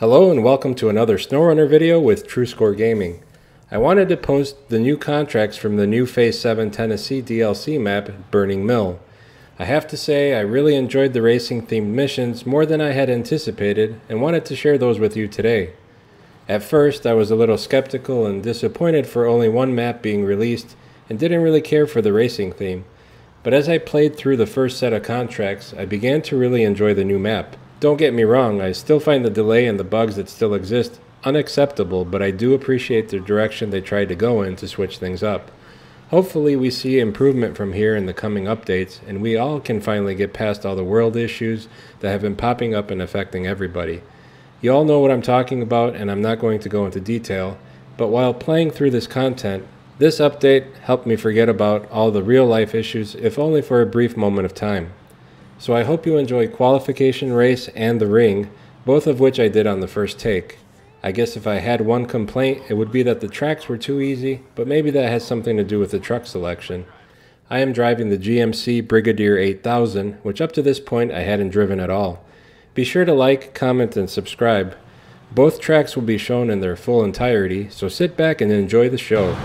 Hello and welcome to another SnowRunner video with TruScore Gaming. I wanted to post the new contracts from the new Phase 7 Tennessee DLC map, Burning Mill. I have to say I really enjoyed the racing themed missions more than I had anticipated and wanted to share those with you today. At first I was a little skeptical and disappointed for only one map being released and didn't really care for the racing theme, but as I played through the first set of contracts I began to really enjoy the new map. Don't get me wrong, I still find the delay and the bugs that still exist unacceptable, but I do appreciate the direction they tried to go in to switch things up. Hopefully we see improvement from here in the coming updates, and we all can finally get past all the world issues that have been popping up and affecting everybody. You all know what I'm talking about, and I'm not going to go into detail, but while playing through this content, this update helped me forget about all the real life issues, if only for a brief moment of time. So I hope you enjoy Qualification Race and The Ring, both of which I did on the first take. I guess if I had one complaint, it would be that the tracks were too easy, but maybe that has something to do with the truck selection. I am driving the GMC Brigadier 8000, which up to this point I hadn't driven at all. Be sure to like, comment, and subscribe. Both tracks will be shown in their full entirety, so sit back and enjoy the show.